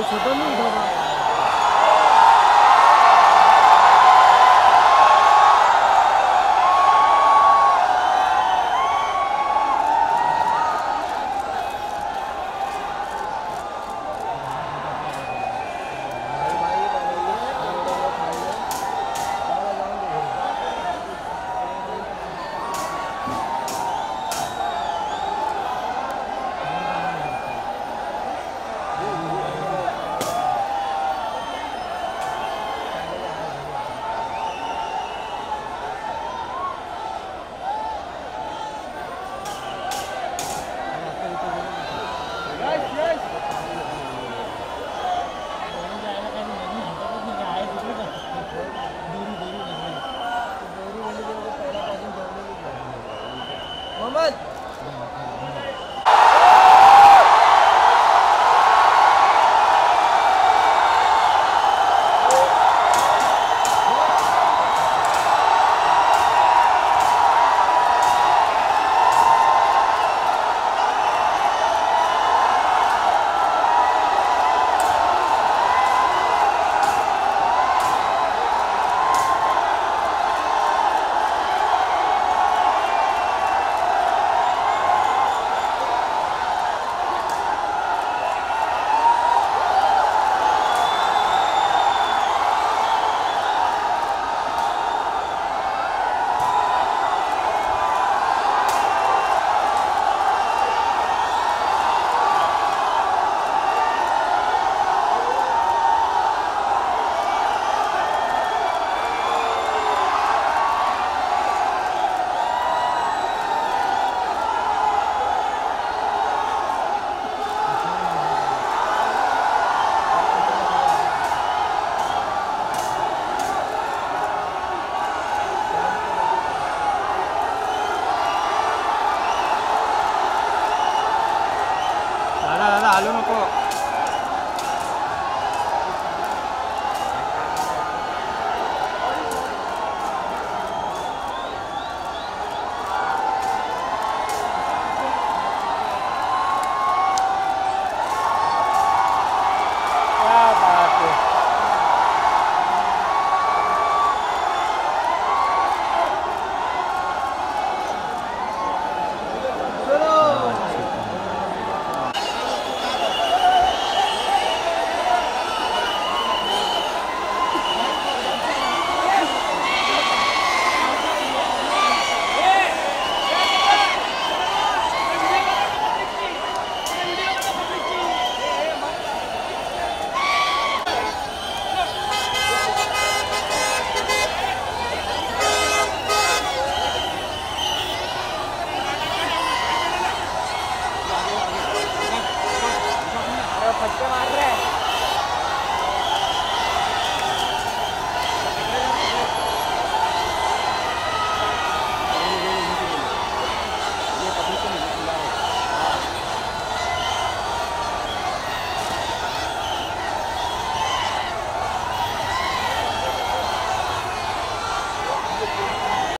有什么秘密吗？注目